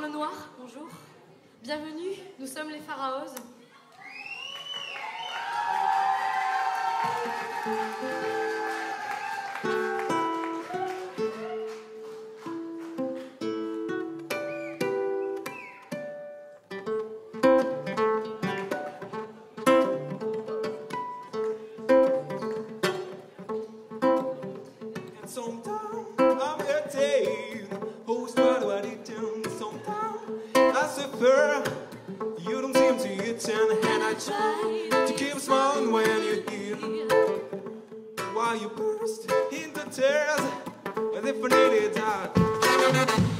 le noir, bonjour. Bienvenue, nous sommes les Pharaos. Sometimes I'm hurting. Who's I. You don't seem to attend, and I try to keep smiling when you're here. While you burst into tears, as if I needed that.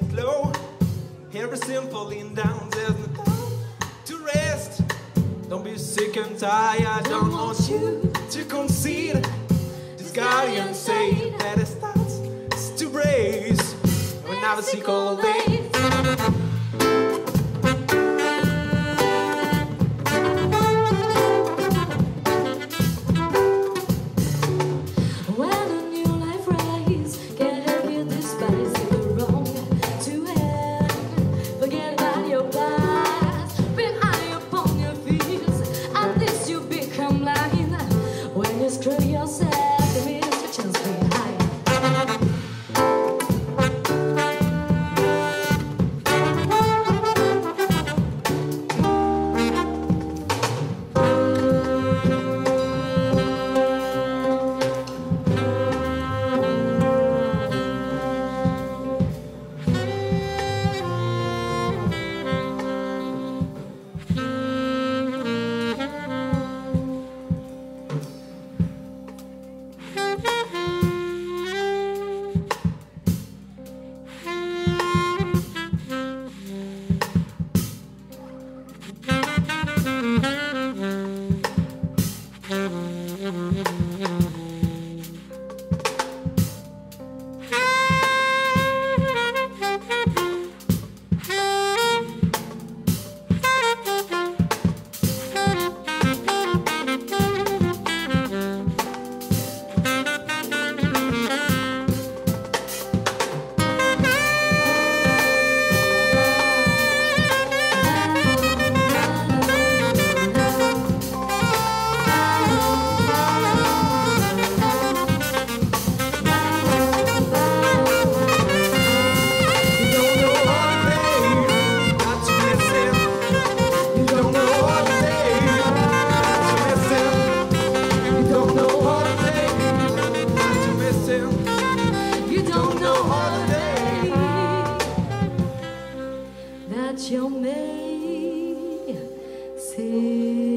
get low, everything falling down, there's no time to rest. Don't be sick and tired, don't want you to concede. This guardian say that it starts to brace. When I was sick all day. You te amei. Ser